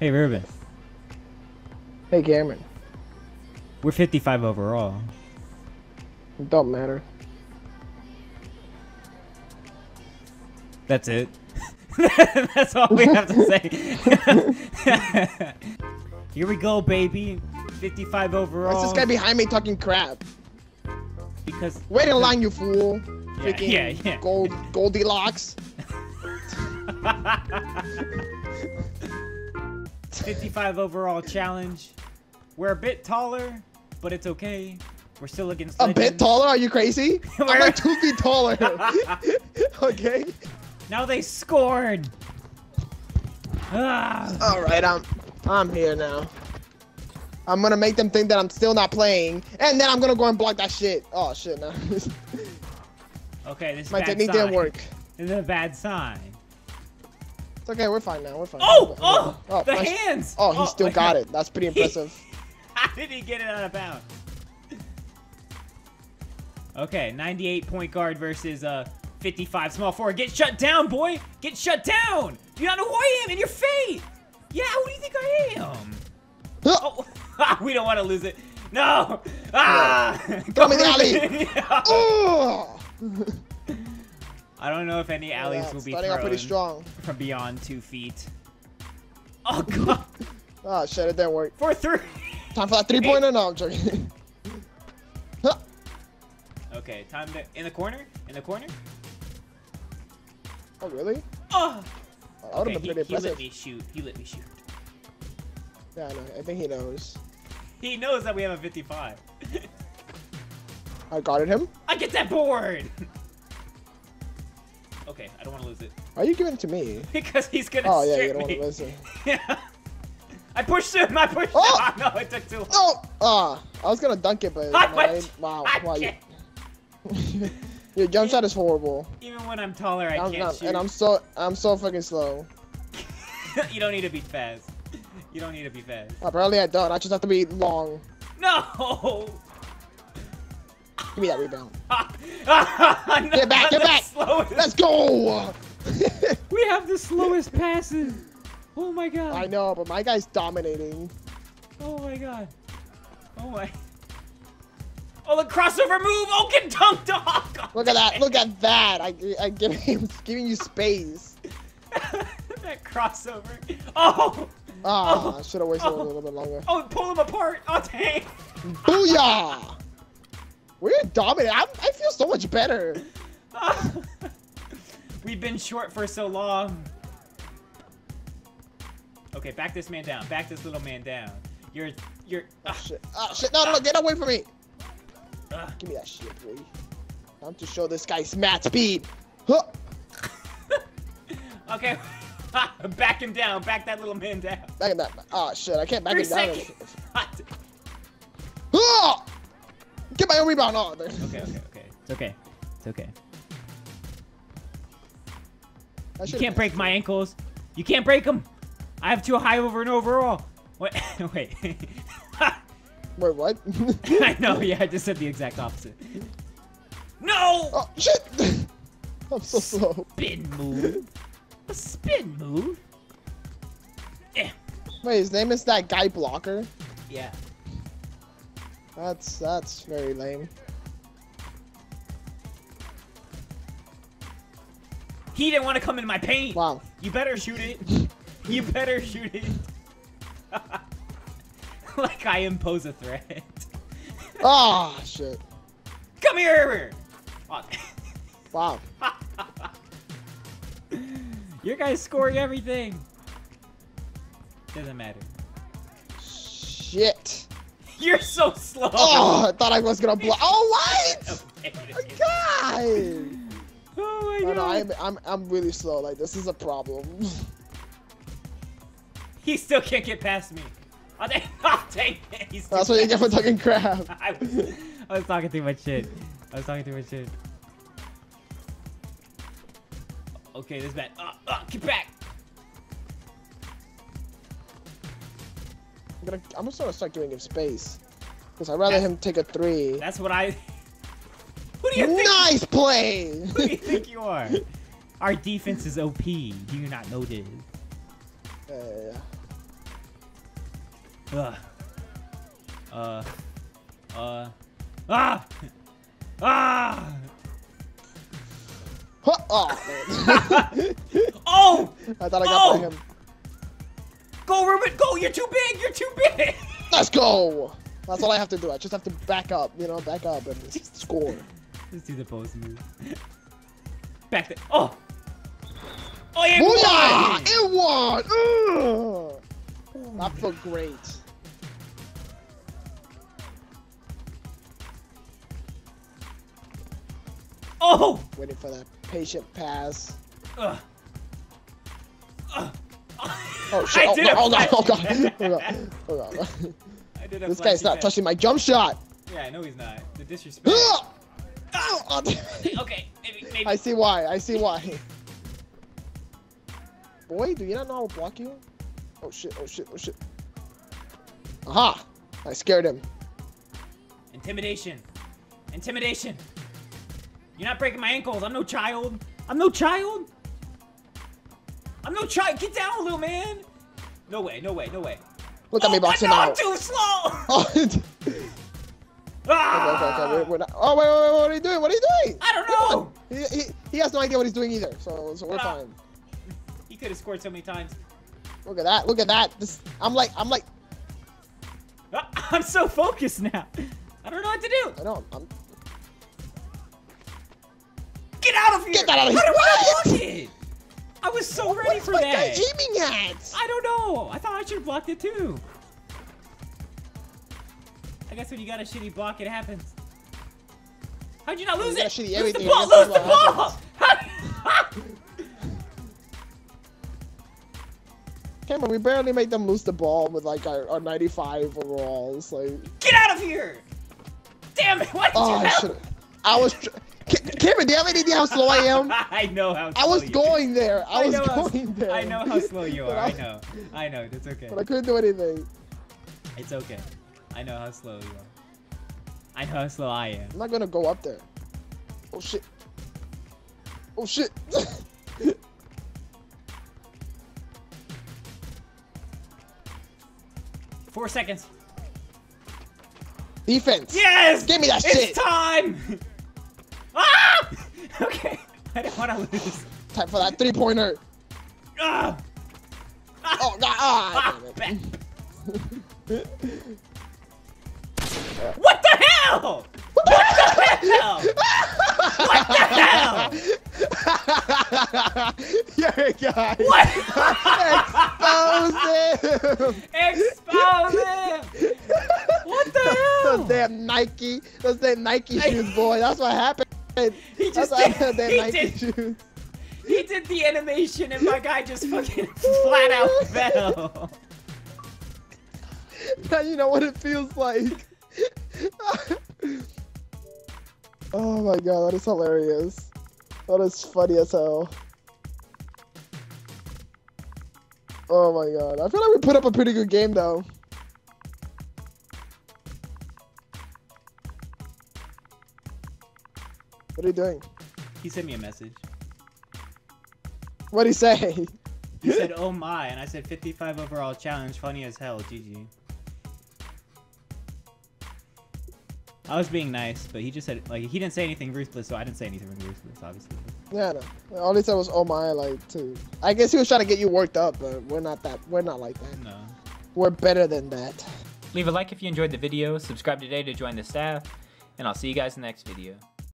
Hey, Ruben. Hey, Cameron. We're 55 overall. It don't matter. That's it. That's all we have to say. Here we go, baby. 55 overall. What's this guy behind me talking crap? Because Wait in line, you fool. Yeah, Freaking yeah, yeah. Gold, Goldilocks. 55 overall challenge. We're a bit taller, but it's okay. We're still against A bit taller? Are you crazy? I'm like two feet taller. okay. Now they scored. Ah. All right, I'm I'm here now. I'm gonna make them think that I'm still not playing, and then I'm gonna go and block that shit. Oh shit, no. Okay, this is My technique sign. didn't work. This is a bad sign. It's okay, we're fine now. We're fine. Oh, We're oh, fine. the nice. hands. Oh, he still got God. it. That's pretty impressive. How did he get it out of bounds? Okay, 98 point guard versus uh 55 small forward. Get shut down, boy. Get shut down. Do you not know who I am in your face? Yeah, who do you think I am? Oh, we don't want to lose it. No. Ah. Come in the alley. Oh! I don't know if any alleys Yeah, will be starting off pretty strong. from beyond two feet. Oh god. Oh shit, it didn't work. For three. Time for that three pointer? No, I'm joking. Okay, time to in the corner. In the corner. oh really? Oh. Oh, Okay, he, he let me shoot. He let me shoot. Yeah, I know. I think he knows. He knows that we have a 55. I guarded him. I get that board. okay, I don't want to lose it Why are you giving it to me? because he's gonna shoot it. Oh yeah, you don't want to listen. yeah. I pushed him. I pushed Oh! him. No, it took too long. Oh! Ah, I was gonna dunk it, but Hot no, I wow, I wow, you, your jump shot is horrible. Even when I'm taller, I I'm can't not- shoot. and I'm so I'm so fucking slow. you don't need to be fast. You don't need to be fast. Apparently I don't. I just have to be long. No. Give me that rebound. I'm Get back, get back. slowest. Let's go! We have the slowest passes. Oh my god. I know, but my guy's dominating. Oh my god. Oh my. Oh, the crossover move! Oh, get dunked off! Look at that! Look at that! I I give him giving you space. that crossover. Oh! Ah, Oh. I should have waited Oh. a little bit longer. Oh, pull them apart! Oh, dang! Booyah! We're dominant. I'm, I feel so much better. We've been short for so long. Okay, back this man down. Back this little man down. You're, you're. Oh ah, shit! Oh shit! No, no, no! Get away from me! ah. Give me that shit, boy. Time to show this guy's mat speed. Huh. Okay, back him down. Back that little man down. Back in that. Oh shit! I can't back Three it down. seconds. Get my own rebound. Oh, there. Okay, okay, okay. It's okay. It's okay. You can't break my ankles. You can't break them. I have too high over and overall. What? Wait. Wait, what? I know. Yeah, I just said the exact opposite. No. oh shit! I'm so slow. Spin move. A spin move. Eh. Wait, his name is that guy blocker. Yeah. That's that's very lame. He didn't want to come in my paint. Wow. You better shoot it. You better shoot it. like I impose a threat. Ah, shit. Come here. Oh. Wow. Your guy's scoring everything. Doesn't matter. Shit. You're so slow. Oh, I thought I was gonna blow. Oh, what? God. Oh my No, no. I'm, I'm, I'm really slow. Like, this is a problem. He still can't get past me. Oh, dang, oh, dang it. He's That's what you get for talking crap. I was, I was talking too much shit. I was talking too much shit. Okay, this bad. Uh, uh, get back. Gonna, I'm just gonna start giving him space. Because I'd rather him take a three. That's what I. Who do you think? Nice play! Who do you think you are? Our defense is OP. Do you not know this? Yeah. Ugh. Uh. Uh. Ah! Ah! Oh. Oh! I thought I got Oh! by him. Go, Ruben! Go! You're too big! You're too big! Let's go. That's all I have to do. I just have to back up, you know, back up and score. Let's do the post move. Back there. Oh! Oh, yeah! Booyah! Booyah! It won! That felt great. Oh! Waiting for that patient pass. Ugh. Ugh. Oh shit! I Oh, did no, a oh god! Oh god! flashy- Oh god! Oh god! I did a This guy's not pass. touching my jump shot. Yeah, I know he's not. The disrespect. Oh, okay, maybe, maybe. I see why. I see why. Boy, do you not know how to block you? Oh shit! Oh shit! Oh shit! Aha! I scared him. Intimidation. Intimidation. You're not breaking my ankles. I'm no child. I'm no child. I'm no child. Get down, little man. No way, no way, no way. Look at me oh, box him no, I'm out. too slow. Oh, okay, okay, ah! okay. We're, we're not. Oh wait, wait, wait! What are you doing? What are you doing? I don't know. He, he, he has no idea what he's doing either. So, so we're Ah. fine. He could have scored so many times. Look at that! Look at that! This, I'm like, I'm like, Ah, I'm so focused now. I don't know what to do. I know. I'm, Get out of here. Get that out of here. I What? I was so ready what's for that. guy aiming at? I don't know. I thought I should have blocked it too. I guess when you got a shitty block, it happens. How'd you not lose You it? lose everything, the ball. Lose the ball. Cameron, we barely made them lose the ball with like our, our 95 overalls. Like, Get out of here! Damn it! What did oh, you I? I was. Cameron, do you have any idea how slow I am? I know how. slow I was going there. I, was know how- going there. I know how slow you are. I I- know. I know. It's okay. But I couldn't do anything. It's okay. I know how slow you are. I know how slow I am. I'm not gonna go up there. Oh shit. Oh shit. Four seconds. Defense. Yes! Give me that it's shit. It's time! Okay. I don't want to lose. Time for that three pointer. Ah! Ah! Oh god. Ah, Ah. What the hell? What the hell? What the hell? You're a guy. What? Expose him. Expose him! What the Those hell? damn Nike. Those damn Nike shoes, boy. That's what happened. He just did, he, Nike did, shoes. he did the animation and my guy just fucking flat out fell. Now you know what it feels like. oh my god, that is hilarious. That is funny as hell. Oh my god. I feel like we put up a pretty good game though. What are you doing? He sent me a message. What'd he say? He said, oh my, and I said 55 overall challenge, funny as hell, GG. I was being nice, but he just said, like, he didn't say anything ruthless, so I didn't say anything ruthless, obviously. Yeah, no. All he said was, "Oh my," like too. I guess he was trying to get you worked up, but we're not that. We're not like that. No. We're better than that. Leave a like if you enjoyed the video, subscribe today to join the staff, and I'll see you guys in the next video.